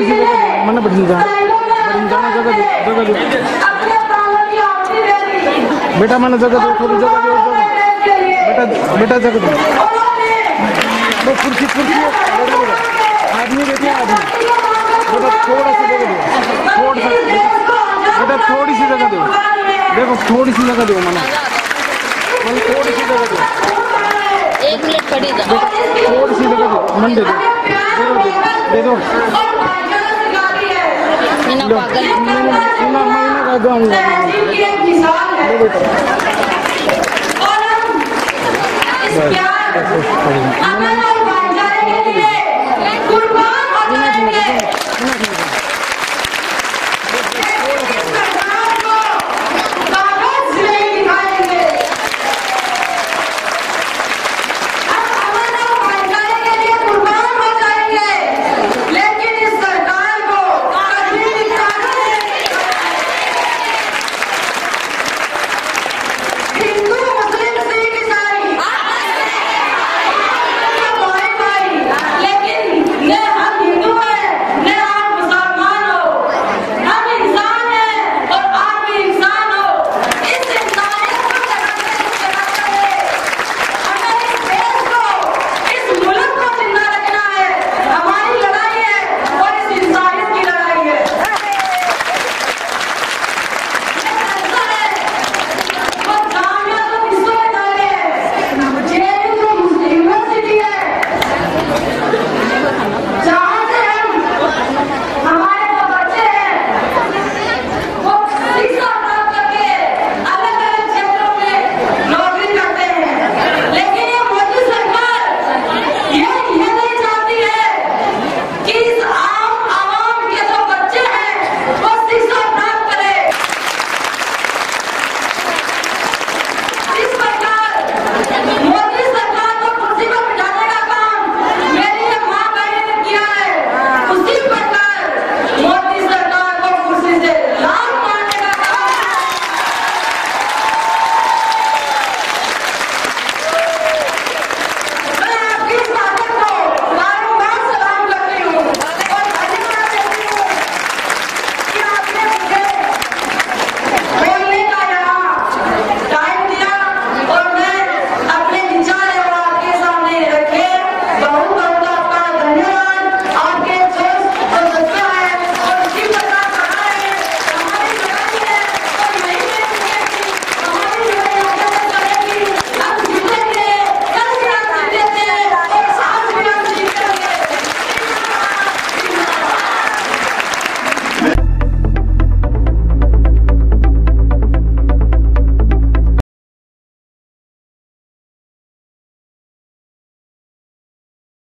बड़ी सी जगह मैंने बड़ी सी जाना जगह जगह दो बेटा मैंने जगह दो थोड़ी जगह दो बेटा बेटा जगह दो। वो कुर्सी कुर्सी आदमी देखिए आदमी। बेटा थोड़ा सा जगह दो। थोड़ा बेटा थोड़ी सी जगह दो। देखो थोड़ी सी जगह दो मैंने। मैंने थोड़ी सी जगह दो। एक मिनट खड़ी थोड़ी सी जगह दो। मन दो दे। Orang. Amal al-Banjar ini kurban.